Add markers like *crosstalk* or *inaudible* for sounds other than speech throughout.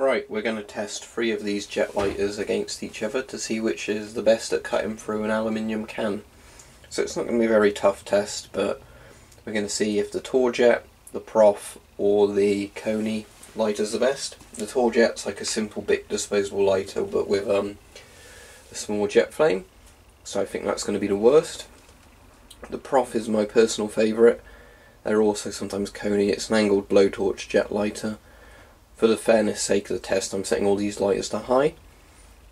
Right, we're going to test three of these jet lighters against each other to see which is the best at cutting through an aluminium can. So it's not going to be a very tough test, but we're going to see if the TorJet, the Prof, or the Coney lighter is the best. The TorJet's like a simple big disposable lighter, but with um, a small jet flame, so I think that's going to be the worst. The Prof is my personal favourite. They're also sometimes Coney. It's an angled blowtorch jet lighter for the fairness sake of the test I'm setting all these lighters to high.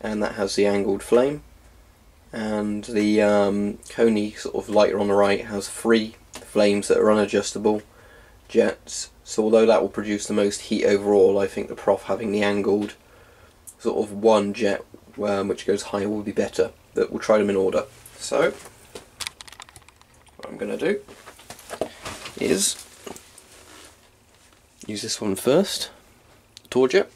And that has the angled flame. And the um, Coney sort of lighter on the right has three flames that are unadjustable. Jets. So although that will produce the most heat overall I think the Prof having the angled sort of one jet um, which goes higher will be better. But we'll try them in order. So what I'm going to do is use this one first TorJet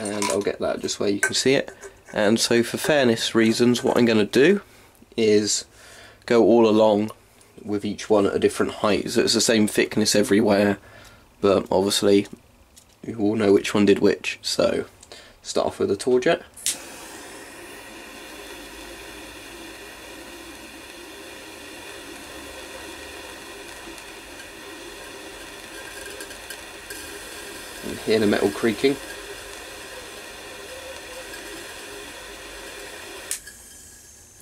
and I'll get that just where you can see it. And so for fairness reasons what I'm going to do is go all along with each one at a different height. So it's the same thickness everywhere but obviously you all know which one did which. So start off with the TorJet and hear the metal creaking.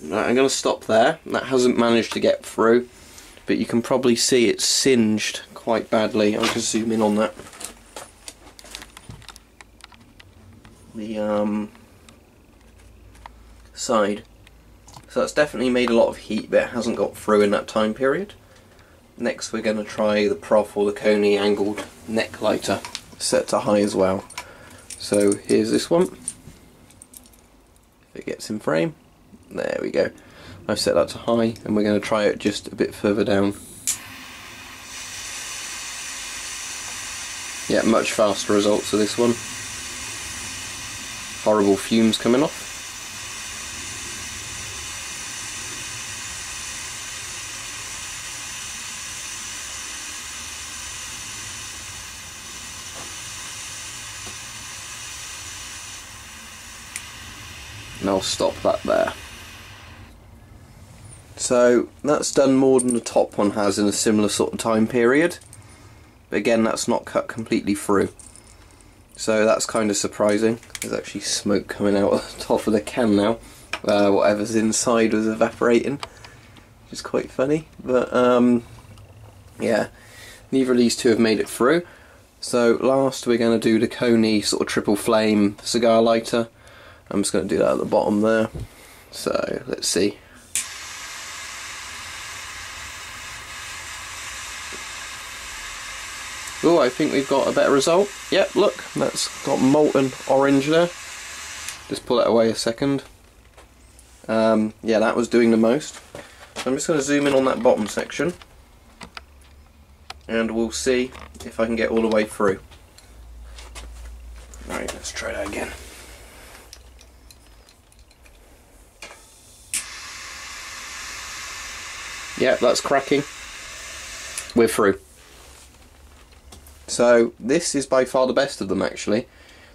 Right, I'm going to stop there. That hasn't managed to get through, but you can probably see it's singed quite badly. I'll just zoom in on that. The um, side. So it's definitely made a lot of heat, but it hasn't got through in that time period. Next we're going to try the Prof or the Coney angled neck lighter set to high as well. So here's this one. If it gets in frame, there we go. I've set that to high and we're going to try it just a bit further down. Yeah, much faster results of this one. Horrible fumes coming off. And I'll stop that there. So that's done more than the top one has in a similar sort of time period. But again, that's not cut completely through. So that's kind of surprising. There's actually smoke coming out *laughs* of the top of the can now. Uh, whatever's inside was evaporating, which is quite funny. But um, yeah, neither of these two have made it through. So last we're going to do the Coney sort of triple flame cigar lighter. I'm just going to do that at the bottom there. So let's see. Oh, I think we've got a better result. Yep, look, that's got molten orange there. Just pull it away a second. Um, yeah, that was doing the most. So I'm just going to zoom in on that bottom section. And we'll see if I can get all the way through. Right, let's try that again. Yeah, that's cracking. We're through. So this is by far the best of them actually.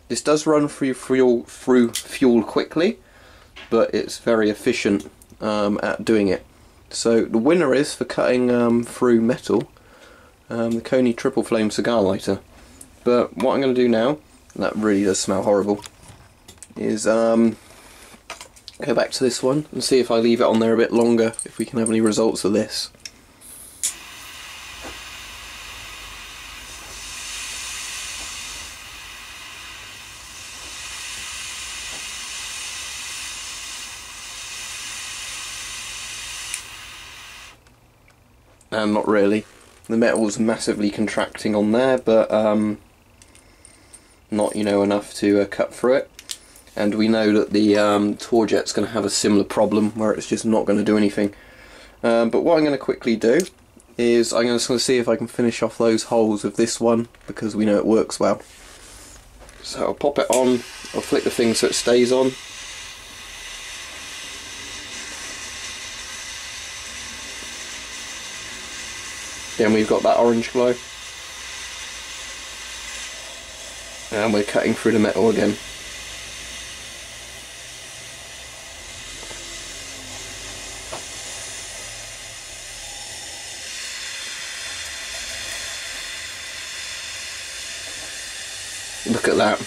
This does run through fuel, through fuel quickly, but it's very efficient um, at doing it. So the winner is for cutting um, through metal, um, the Coney Triple Flame Cigar Lighter. But what I'm going to do now, that really does smell horrible, is um, go back to this one and see if I leave it on there a bit longer, if we can have any results of this. And not really. The metal's massively contracting on there, but um, not, you know, enough to uh, cut through it and we know that the um, TorJet's going to have a similar problem where it's just not going to do anything. Um, but what I'm going to quickly do is I'm just going to see if I can finish off those holes with this one because we know it works well. So I'll pop it on, I'll flick the thing so it stays on. Then we've got that orange glow. And we're cutting through the metal again. Look at that.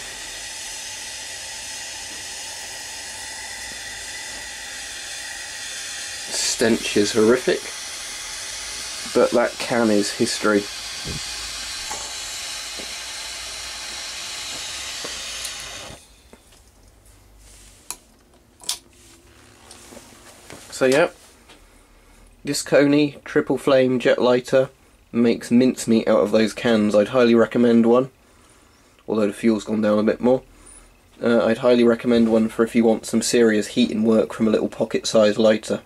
Stench is horrific, but that can is history. So yeah, this Coney triple flame jet lighter makes mincemeat out of those cans. I'd highly recommend one, although the fuel's gone down a bit more. Uh, I'd highly recommend one for if you want some serious heating work from a little pocket-sized lighter.